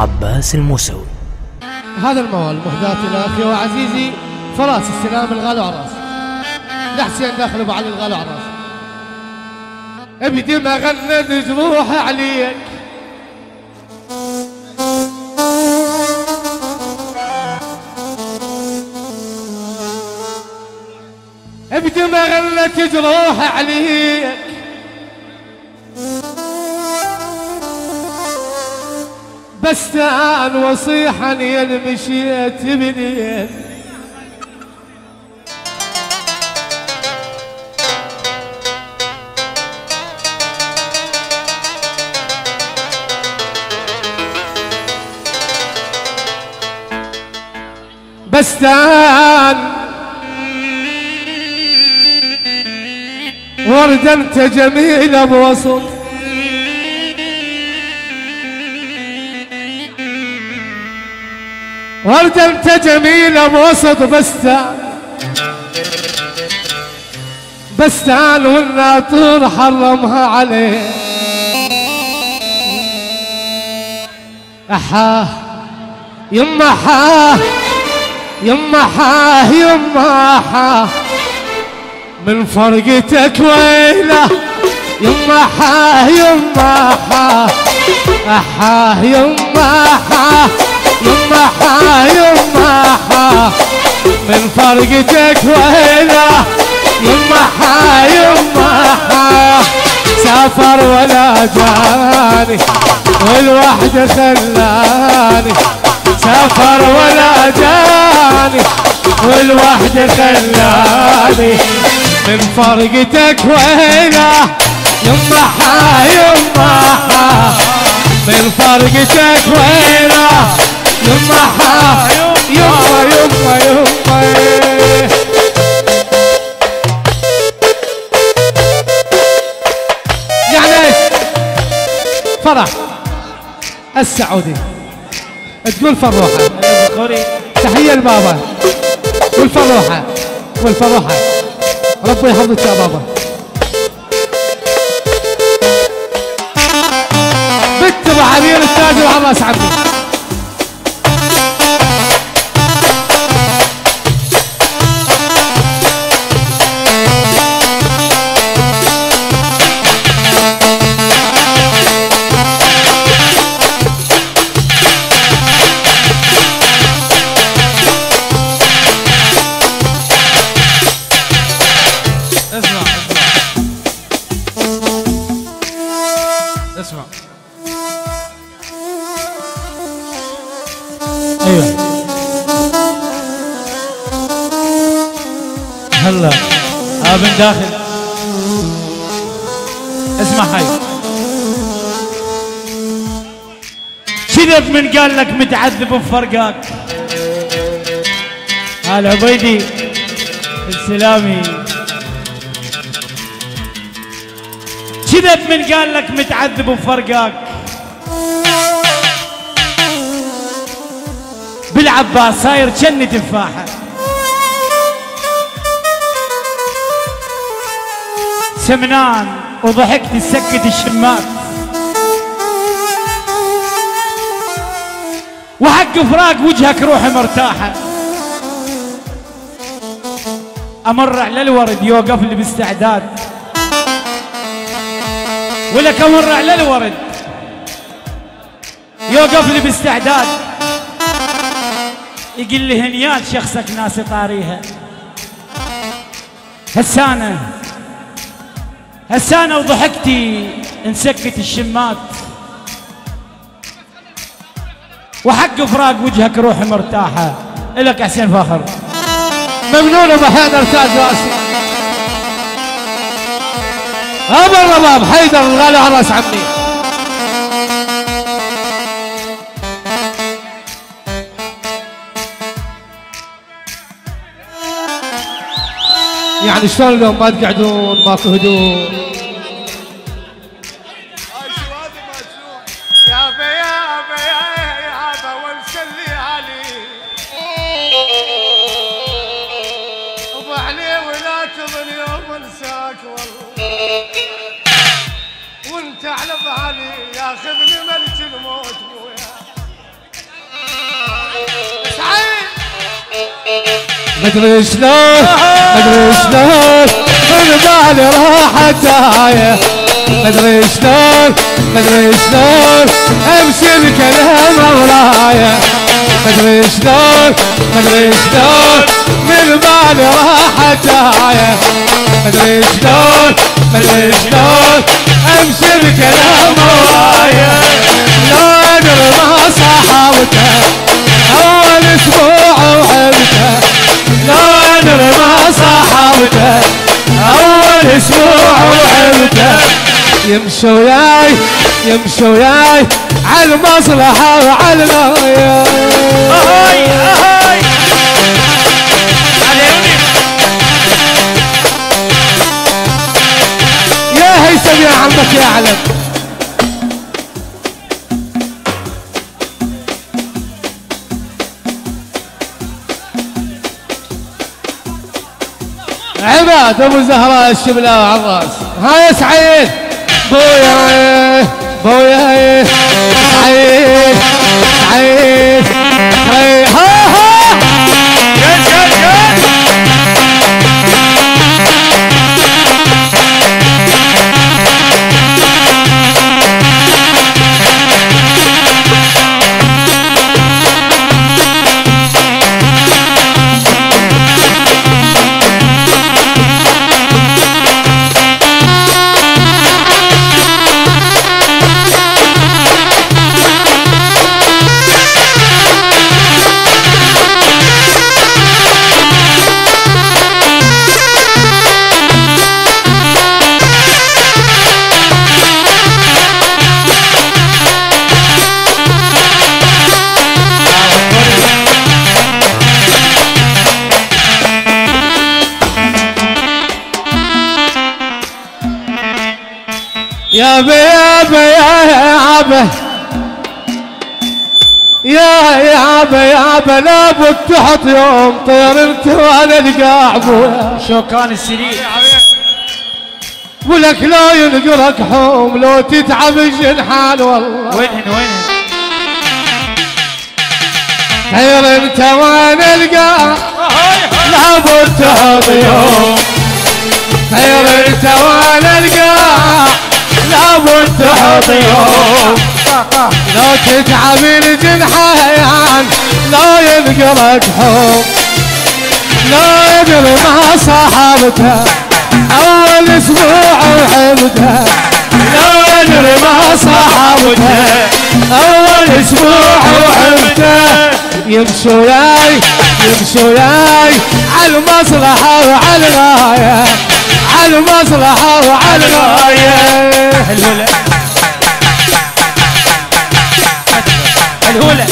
عباس الموسوي. هذا الموال مهداة إلى أخي وعزيزي فراس السلام الغالي عراس لحسين داخل أبو علي الغالي عراس ابدي ما غنت جروح عليك. ابدي ما غنت جروح عليك. بس تعال وصيحا يا مشيت بنين بس تعال وردة انت جميلة بوسط وردة انت جميلة بوسط بس تعال بس تعال والناطور حرمها عليه. أحاه يما حاه يما حاه يما حاه من فرقتك ويله؟ يما حاه يما حاه أحاه يما حاه حاه من فرقتك حاه يما حاه سافر ولا جاني والوحدة خلاني سافر ولا جاني والوحدة خلاني من فرقتك حا يما حا من فرقتك ويله يما يما يما يما يعني فرح السعودي تقول فروحه تحيه لبابا والفروحه والفروحه ربي يحفظك يا بابا بنت ابو عبير التاج وعلى راس عمي داخل. اسمع هاي. كذب من قال لك متعذب بفرقاك هال عبيدي السلامي. كذب من قال لك متعذب بفرقاك بالعباس صاير جني تفاحه سمنان وضحكت تسكت الشمات وحق فراق وجهك روحي مرتاحة. أمر على الورد يوقف لي باستعداد. ولك أمر على الورد يوقف لي باستعداد. يقول لي هنيات شخصك ناس طاريها. هسانة هسه أنا وضحكتي انسكت الشمات. وحق فراق وجهك روحي مرتاحة. إلك حسين فخر. ممنون أبو حيدر تاج رأسي. أبو الرباب حيدر الغالي على رأس عمي. يعني شلون اليوم؟ ما تقعدون ماكو هدوء. انت على بالي ياخذني ملك الموت مدري شلون مدري شلون من بالي راحت دايه مدري شلون مدري شلون امشي الكلام ورايا مدري شلون مدري شلون من بالي راحت دايه مدري شلون مدري شلون أمشي الكلام ورايا لو ادري ما صحاوته اول أسبوع وحبته لو ادري ما صحاوته اول أسبوع وحبته يمشي وياي يمشي وياي على المصلحة وعلى الغاية عمك يا علم عباد أبو زهراء الشبلاء على الراس ها يا سعيد. بويا. بويا. يا بي يا بي يا بي يا يا بي يا بي لابد تحط يوم طير انت وأنا القاع أبويا. شو كان السرير؟ ولك لا ينقرك حوم لو تتعب الجنحان والله. وينهن وينهن طير انت وأنا القاع اهاي اهاي لابد تحط يوم طير انت وأنا القاع لو تتعب الجنحان لا ينقرك حوم لا يدري ما صاحبته اول أسبوع وحبته لا يدري ما صاحبته اول أسبوع وحبته يمشي وياي يمشي وياي على المصلحة وعلى الغاية. على المصلحه وعلى الغاية. الهولة الهولة